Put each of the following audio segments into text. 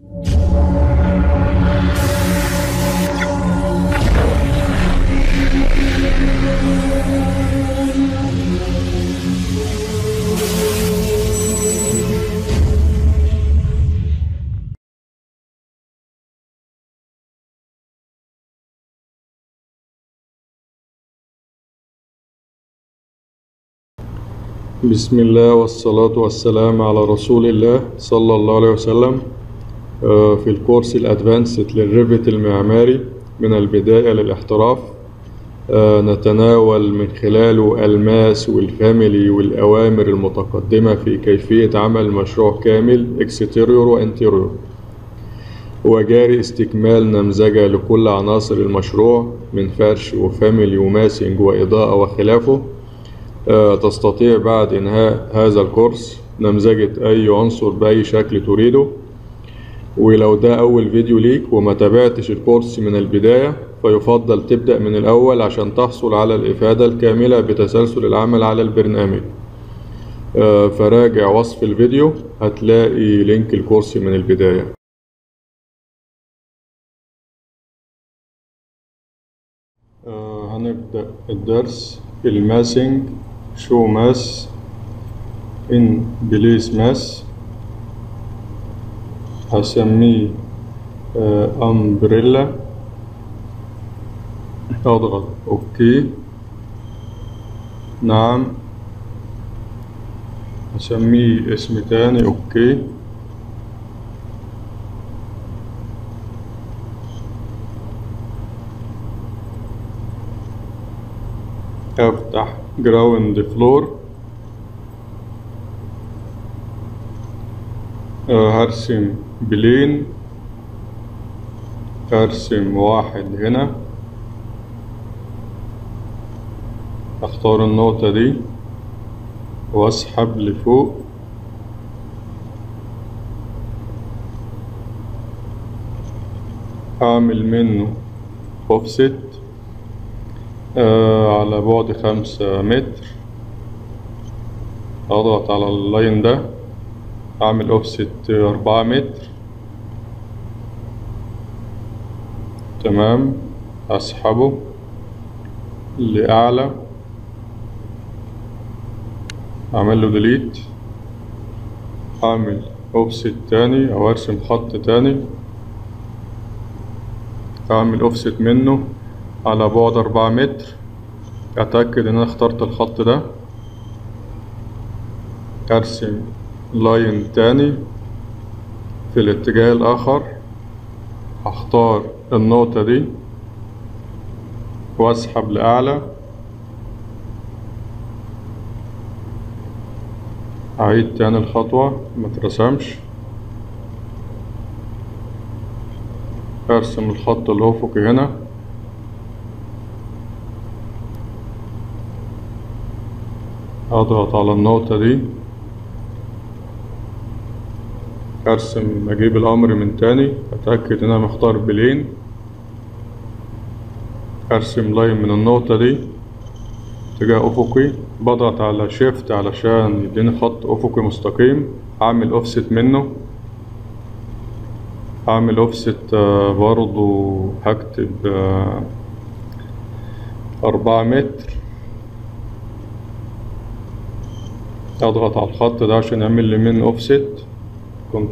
بسم الله والصلاة والسلام على رسول الله صلى الله عليه وسلم. في ال course ال advanced لل Revit المعماري من البداية للإحتراف. آه، نتناول من خلاله ال mass وال family والأوامر المتقدمة في كيفية عمل مشروع كامل exterior و interior وجاري استكمال نمذجة لكل عناصر المشروع من فرش و family و massing وإضاءة وخلافه. آه، تستطيع بعد إنهاء هذا ال course نمذجة أي عنصر بأي شكل تريده. ولو ده أول فيديو ليك وما تابعتش ال course من البداية فيفضل تبدأ من الأول عشان تحصل على الإفادة الكاملة بتسلسل العمل على البرنامج. آه، فراجع وصف الفيديو هتلاقي link ال course من البداية. آه، هنبدأ الدرس. ال massing show mass in-place mass هسميه umbrella اضغط OK نعم هسميه اسم تاني OK افتح ground floor هرسم plane ارسم واحد هنا. أختار النقطة دي وأسحب لفوق. أعمل منه اوفست آه على بعد خمسة متر. أضغط على ال line ده أعمل اوفست أربعة متر. تمام. اسحبه لأعلى. اعمل له delete اعمل اوفست تاني أو أرسم خط تاني. أعمل اوفست منه على بعد أربعة متر. أتأكد إن أنا اخترت الخط ده. أرسم line تاني في الاتجاه الآخر. أختار النقطة دي وأسحب لأعلى. أعيد تاني الخطوة مترسمش أرسم الخط الأفقي هنا. أضغط على النقطة دي. أرسم أجيب الأمر من تاني. أتأكد إن أنا مختار بلين. أرسم لاين من النقطة دي. اتجاه أفقي. بضغط على شيفت علشان يديني خط أفقي مستقيم. أعمل أوفست منه. أعمل أوفست برضو هكتب أربعة متر. أضغط على الخط ده عشان يعمل لي من أوفست. أرسم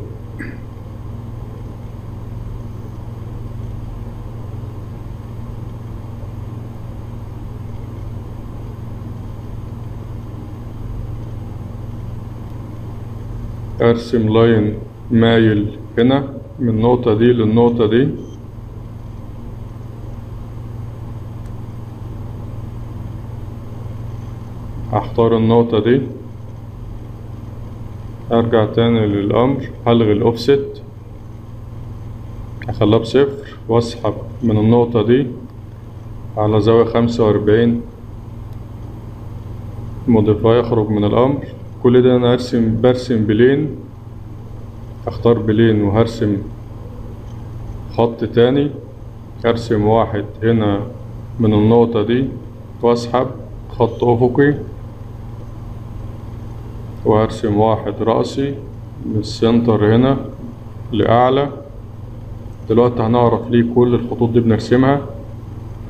لاين مايل هنا من النقطة دي للنقطة دي. اختار النقطة دي. أرجع تاني للأمر هلغي الأوفست. اخليها بصفر واسحب من النقطة دي على زاوية خمسة وأربعين. modify أخرج من الأمر. كل ده أنا ارسم برسم plane. أختار plane وهرسم خط تاني. أرسم واحد هنا من النقطة دي واسحب خط أفقي. وهرسم واحد رأسي من ال center هنا لأعلى. دلوقتي هنعرف ليه كل الخطوط دي بنرسمها.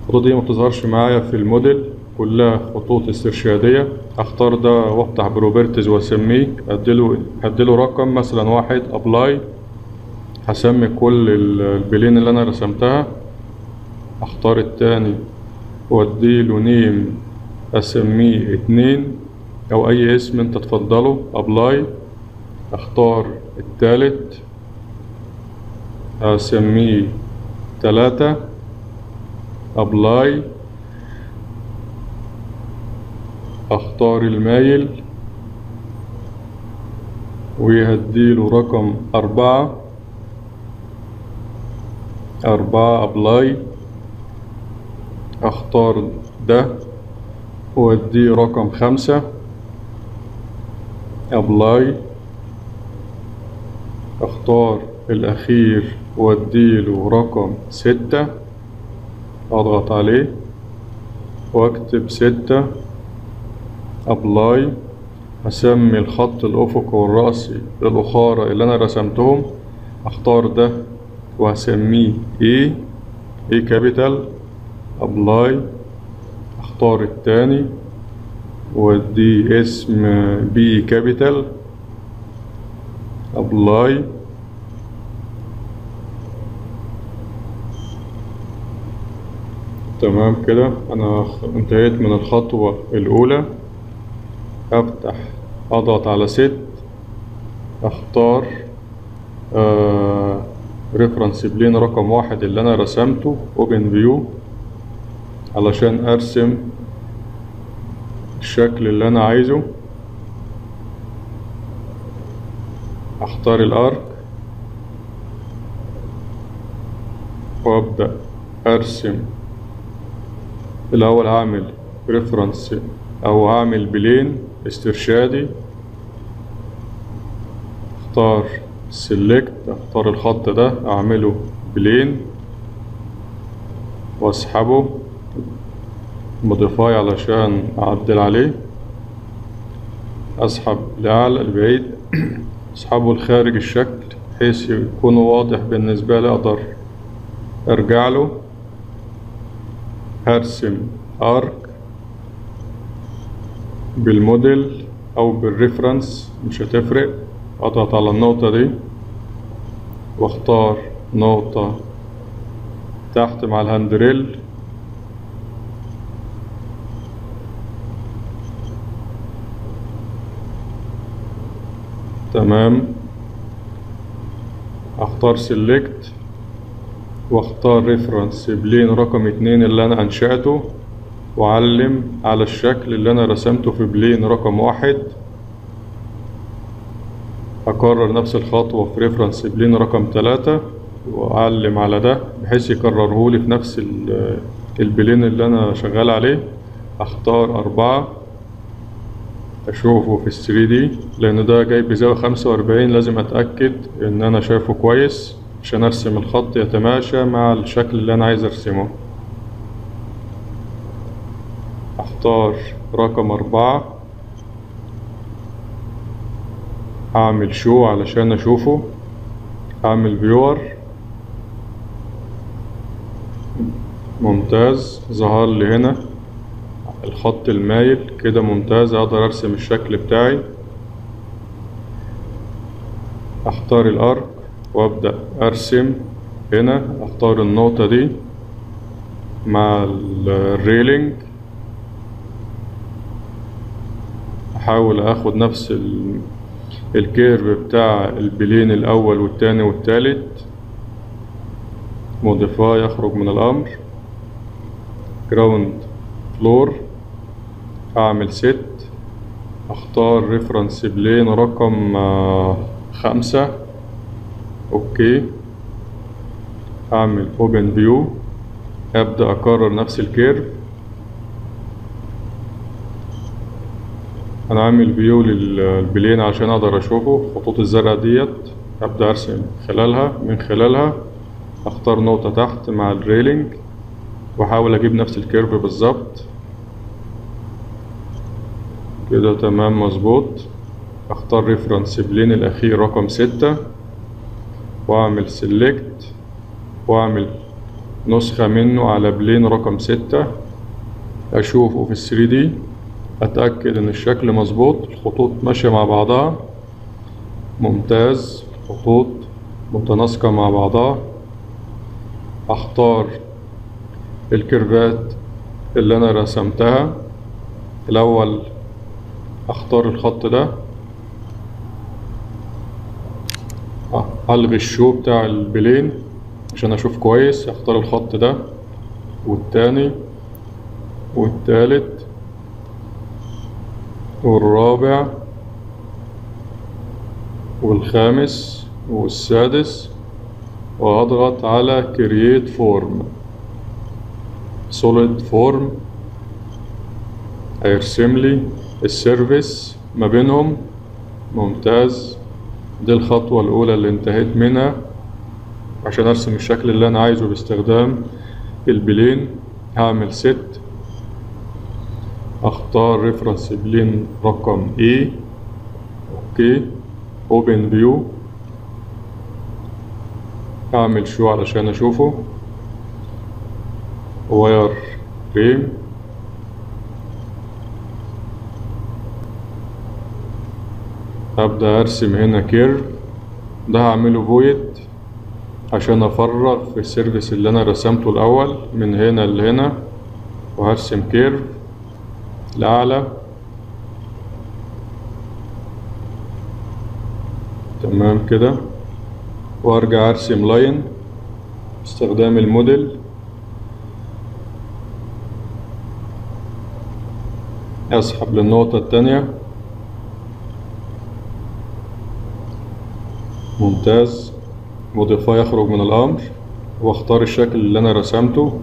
الخطوط دي مبتظهرش معايا في الموديل كلها خطوط استرشادية. اختار ده وافتح properties واسميه. اديله اديله رقم مثلا واحد apply. هسمي كل ال- ال plane اللي أنا رسمتها. اختار التاني وأديله name أسميه اتنين. أو أي اسم أنت تفضله apply أختار التالت أسميه تلاتة apply أختار المايل وهديله رقم أربعة أربعة أبلاي أختار ده وأديه رقم خمسة. apply أختار الأخير وأديله رقم ستة أضغط عليه وأكتب ستة. apply هسمي الخط الأفقي والرأسي الأخارى اللي أنا رسمتهم. أختار ده وهسميه A A capital؟ apply. أختار التاني وأديه اسم B capital apply. تمام كده. أنا انتهيت من الخطوة الأولى. أفتح أضغط على set أختار reference plane رقم واحد اللي أنا رسمته. open view علشان أرسم الشكل اللي أنا عايزه. أختار ال arc وأبدأ أرسم. الأول هعمل reference أو هعمل plane استرشادي. أختار select أختار الخط ده أعمله plane وأسحبه. modify علشان اعدل عليه اسحب لاعلى البعيد اسحبه لخارج الشكل بحيث يكون واضح بالنسبة لي أقدر أرجع له. هرسم arc بال model أو بال reference مش هتفرق. أضغط على النقطة دي وأختار نقطة تحت مع ال handrail. تمام. أختار select وأختار reference plane رقم اتنين اللي أنا انشأته وأعلم على الشكل اللي أنا رسمته في plane رقم واحد. أكرر نفس الخطوة في reference plane رقم تلاتة. وأعلم على ده بحيث يكررهولي في نفس ال- ال plane اللي أنا شغال عليه. أختار أربعة. أشوفه في ال 3D لأن ده جاي بزاوية خمسة وأربعين لازم أتأكد إن أنا شايفه كويس عشان أرسم الخط يتماشى مع الشكل اللي أنا عايز أرسمه. أختار رقم أربعة. أعمل show علشان أشوفه. أعمل viewer ممتاز. ظهر لي هنا. الخط المايل كده ممتاز أقدر أرسم الشكل بتاعي. أختار ال arc وأبدأ أرسم هنا أختار النقطة دي مع ال railing. أحاول أخد نفس ال- ال curve بتاع ال plane الأول والتاني والتالت. modify أخرج من الأمر. ground floor أعمل set أختار reference plane رقم آه، خمسة. okay. أعمل open view أبدأ أكرر نفس ال curve. أنا عامل view لل plane عشان أقدر أشوفه. الخطوط الزرقاء ديت أبدأ أرسم خلالها من خلالها. أختار نقطة تحت مع ال railing وأحاول أجيب نفس ال curve بالظبط. كده تمام مظبوط. أختار reference plane الأخير رقم ستة وأعمل select وأعمل نسخة منه على plane رقم ستة. أشوفه في ال 3D أتأكد إن الشكل مظبوط الخطوط ماشية مع بعضها. ممتاز خطوط متناسقة مع بعضها. أختار ال curveات اللي أنا رسمتها. الأول أختار الخط ده. ألغي الشو بتاع البلين عشان أشوف كويس. أختار الخط ده. والتاني والتالت والرابع والخامس والسادس وأضغط على create form. solid form هيرسم لي ال surface ما بينهم ممتاز. دي الخطوة الأولى اللي انتهيت منها عشان أرسم الشكل اللي أنا عايزه باستخدام ال plane. هعمل set أختار reference plane رقم E okay. Open View. أعمل show علشان أشوفه. wire frame هبدأ أرسم هنا curve. ده هعمله void عشان أفرغ في ال surface اللي أنا رسمته الأول من هنا لهنا. وهرسم curve لأعلى. تمام كده. وأرجع أرسم line باستخدام الموديل. أسحب للنقطة التانية. ممتاز. modify يخرج من الأمر. واختار الشكل اللي أنا رسمته.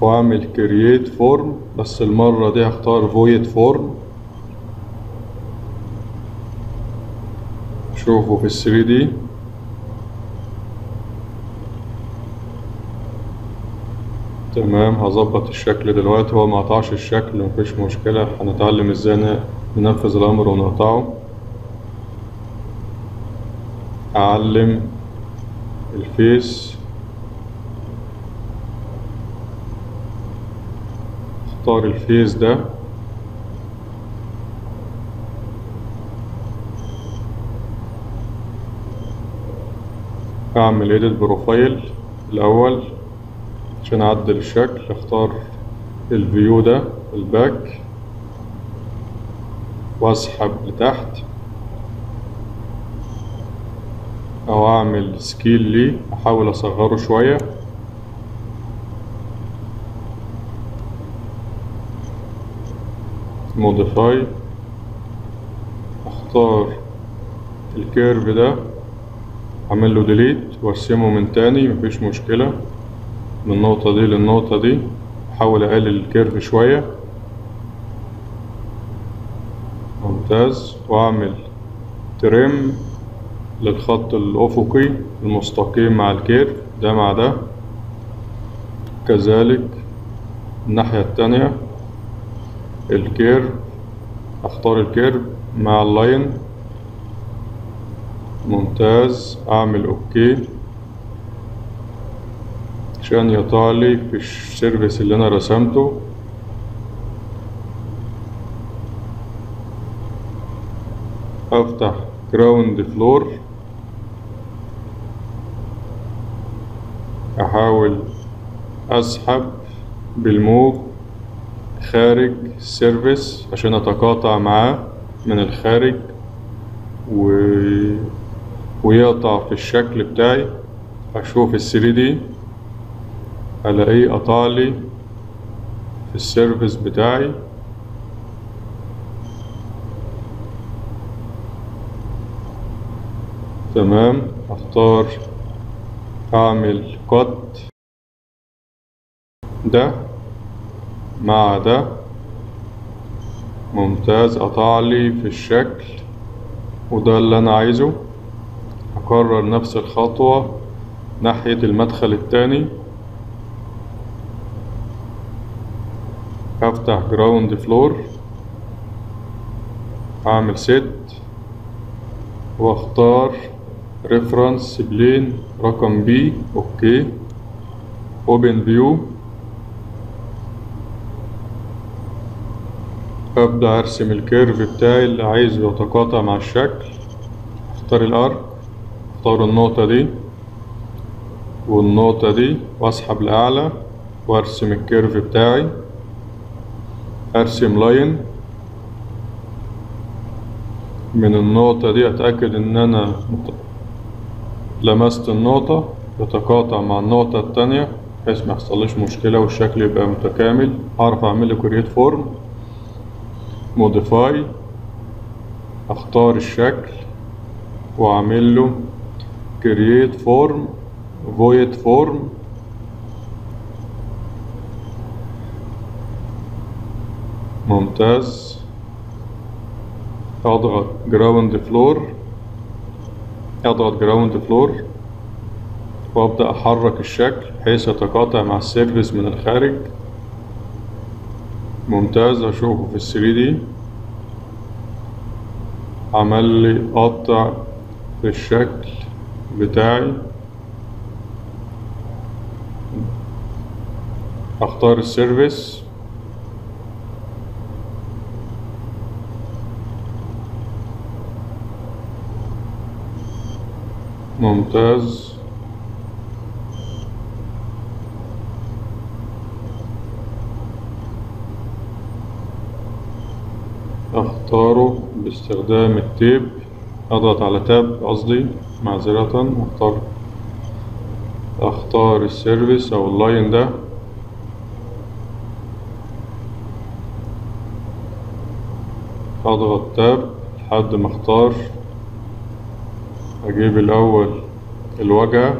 وأعمل create form بس المرة دي هختار void form أشوفه في ال 3D تمام. هظبط الشكل دلوقتي. هو مقطعش الشكل. مفيش مشكلة. هنتعلم إزاي ننفذ الأمر ونقطعه. أعلم ال face. اختار ال face ده. أعمل edit profile الأول عشان أعدل الشكل. أختار ال view ده ال back. وأسحب لتحت. أو أعمل scale ليه أحاول أصغره شوية. modify أختار ال curve ده. أعمل له delete وأرسمه من تاني مفيش مشكلة. من النقطة دي للنقطة دي. أحاول أقلل ال curve شوية. ممتاز. وأعمل trim للخط الأفقي المستقيم مع ال curve ده مع ده. كذلك الناحية التانية ال curve أختار ال curve مع ال line. ممتاز أعمل okay. عشان يطلع في ال surface اللي أنا رسمته. أفتح ground floor أحاول أسحب بال move خارج ال surface عشان أتقاطع معاه من الخارج و... ويقطع في الشكل بتاعي. أشوف ال 3D ألاقيه قطعلي في ال surface بتاعي. تمام أختار اعمل cut ده مع ده ممتاز قطعلي في الشكل وده اللي أنا عايزه هكرر نفس الخطوة ناحية المدخل التاني هفتح ground floor اعمل set واختار reference plane رقم B okay open view أبدأ أرسم ال curve بتاعي اللي عايزه يتقاطع مع الشكل. أختار ال arc. أختار النقطة دي والنقطة دي وأسحب لأعلى وأرسم ال curve بتاعي. أرسم line. من النقطة دي أتأكد إن أنا لمست النقطة يتقاطع مع النقطة التانية بحيث ما يحصلش مشكلة والشكل يبقى متكامل. هعرف أعمل له create form modify أختار الشكل وأعمل له create form void form ممتاز. أضغط ground floor اضغط ground floor وأبدأ أحرك الشكل بحيث يتقاطع مع ال surface من الخارج. ممتاز أشوفه في ال 3D عمل لي قطع في الشكل بتاعي. أختار السيرفيس. ممتاز. أختاره باستخدام التيب. أضغط على تاب قصدي معذرة اختار أختار ال surface أو ال line ده. أضغط tab لحد ما أختار. أجيب الأول الواجهة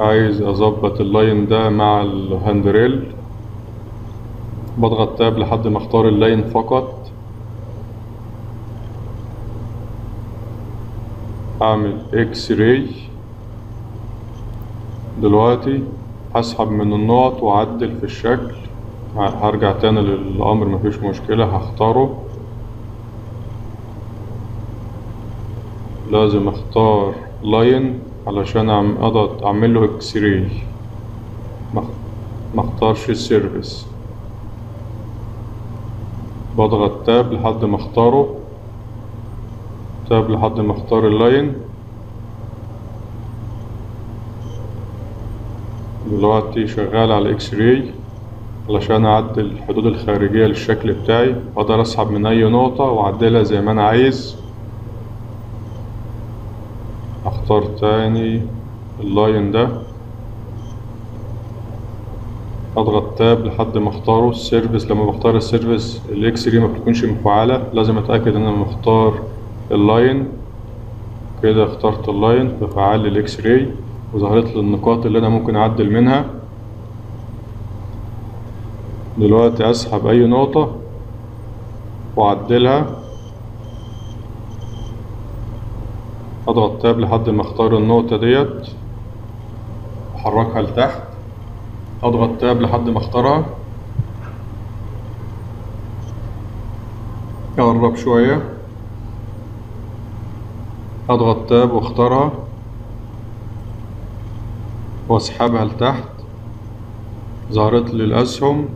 عايز أظبط ال line ده مع ال handrail. بضغط tab لحد ما أختار ال line فقط. أعمل X-ray دلوقتي هسحب من النقط وأعدل في الشكل. هرجع تاني للأمر مفيش مشكلة هختاره. لازم أختار line علشان اضغط اعمل له X-ray ما أختارش ال surface. بضغط tab لحد ما أختاره. tab لحد ما أختار ال line. دلوقتي شغال على X-ray علشان أعدل الحدود الخارجية للشكل بتاعي. أقدر أسحب من أي نقطة وأعدلها زي ما أنا عايز. اختار تاني ال line ده. أضغط tab لحد ما أختاره. ال surface لما بختار ال surface ال X-ray ما بتكونش مفعلة. لازم أتأكد إن أنا مختار ال line. كده اخترت ال line بفعل لي ال X-ray وظهرت لي النقاط اللي أنا ممكن أعدل منها. دلوقتي أسحب أي نقطة وأعدلها. اضغط tab لحد ما أختار النقطة ديت أحركها لتحت أضغط tab لحد ما أختارها أقرب شوية أضغط تاب وأختارها وأسحبها لتحت ظهرت لي الأسهم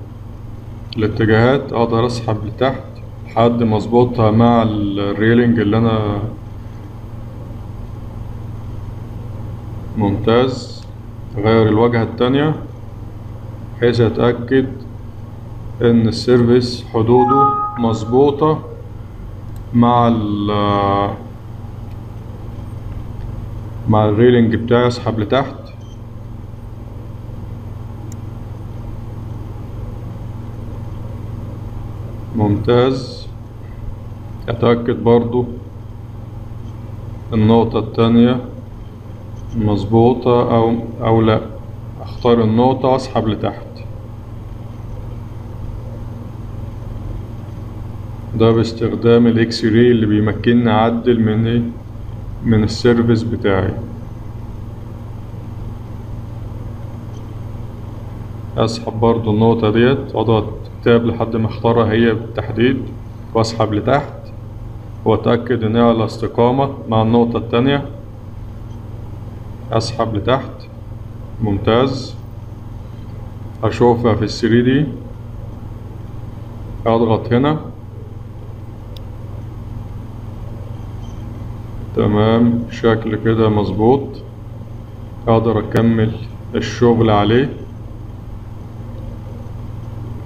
الاتجاهات أقدر أسحب لتحت لحد ما أظبطها مع الريلينج اللي أنا ممتاز. اغير الواجهة التانية بحيث اتأكد إن ال surface حدوده مظبوطة مع ال مع ال railing بتاعي أسحب لتحت. ممتاز. اتأكد برضو النقطة التانية مظبوطة أو أو لا. أختار النقطة واسحب لتحت. ده باستخدام ال X-ray اللي بيمكنني أعدل من إيه؟ من ال surface بتاعي. اسحب برضو النقطة ديت. اضغط tab لحد ما أختارها هي بالتحديد. واسحب لتحت. وأتأكد إن هي على استقامة مع النقطة التانية. أسحب لتحت ممتاز. أشوفها في ال 3D أضغط هنا. تمام شكل كده مظبوط. أقدر أكمل الشغل عليه.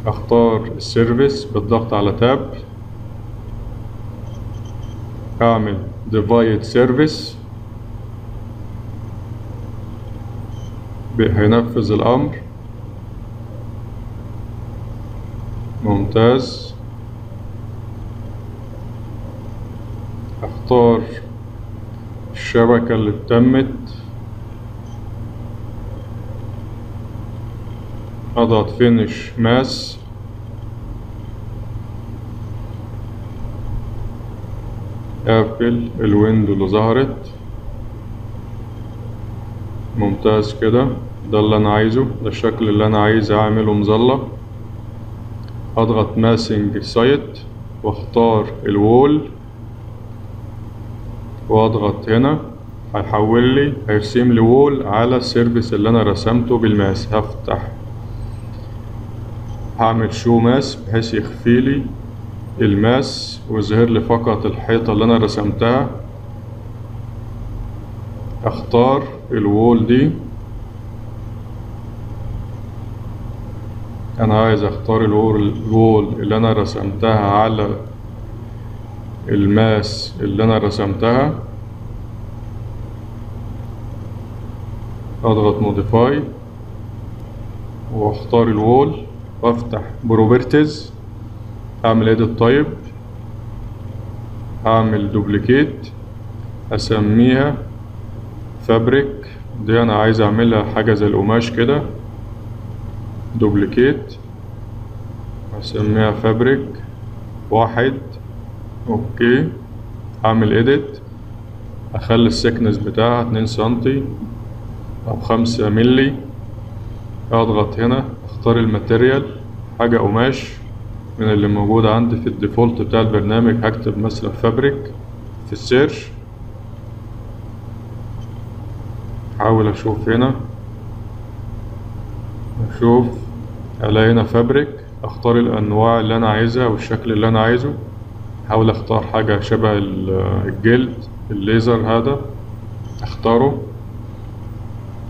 أختار ال surface بالضغط على Tab. أعمل divide service. هينفذ الأمر. ممتاز. أختار الشبكة اللي اتمت أضغط فينش ماس أقفل ال window اللي ظهرت. ممتاز كده. ده اللي أنا عايزه ده الشكل اللي أنا عايز أعمله مظلة. أضغط massing site وأختار ال wall وأضغط هنا. هيحول لي هيرسم لي wall على ال surface اللي أنا رسمته بال mass. هفتح. هعمل show mass بحيث يخفي لي ال mass ويظهر لي فقط الحيطة اللي أنا رسمتها. أختار ال wall دي. أنا عايز أختار ال wall اللي أنا رسمتها على ال mass اللي أنا رسمتها. أضغط modify وأختار ال wall وافتح properties أعمل edit type هعمل duplicate أسميها fabric دي أنا عايز أعملها حاجة زي القماش كده. duplicate اسميها fabric واحد OK. أعمل edit أخلي ال thickness بتاعها اتنين سنتي أو خمسة ملي أضغط هنا أختار ال material حاجة قماش من اللي موجود عندي في ال default بتاع البرنامج هكتب مثلا fabric في ال search. أحاول أشوف هنا. أشوف الاقي هنا fabric أختار الأنواع اللي أنا عايزها والشكل اللي أنا عايزه. احاول أختار حاجة شبه الجلد ال leather هذا. أختاره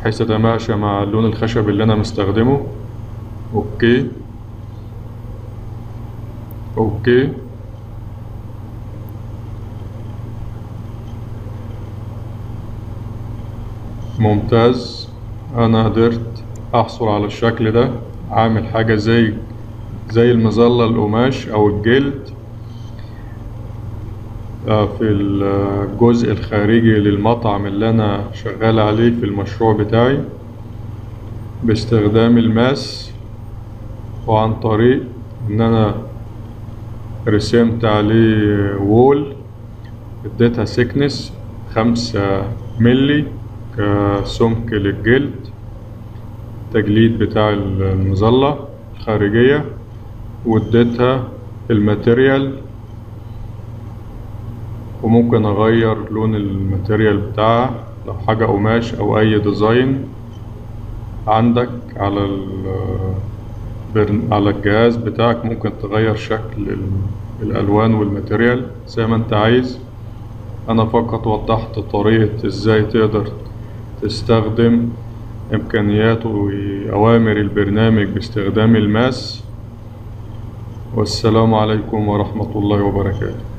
بحيث يتماشى مع اللون الخشب اللي أنا مستخدمه. OK. OK. ممتاز. أنا قدرت أحصل على الشكل ده. عامل حاجة زي زي المظلة القماش أو الجلد في الجزء الخارجي للمطعم اللي أنا شغال عليه في المشروع بتاعي باستخدام ال mass وعن طريق إن أنا رسمت عليه wall اديتها thickness خمسة ملي كسمك للجلد. التجليد بتاع المظلة الخارجية واديتها ال material. وممكن أغير لون ال material بتاعها لو حاجة قماش أو أي design. عندك على على الجهاز بتاعك ممكن تغير شكل الألوان وال material زي ما أنت عايز. أنا فقط وضحت طريقة إزاي تقدر تستخدم امكانيات واوامر البرنامج باستخدام الماس. والسلام عليكم ورحمة الله وبركاته.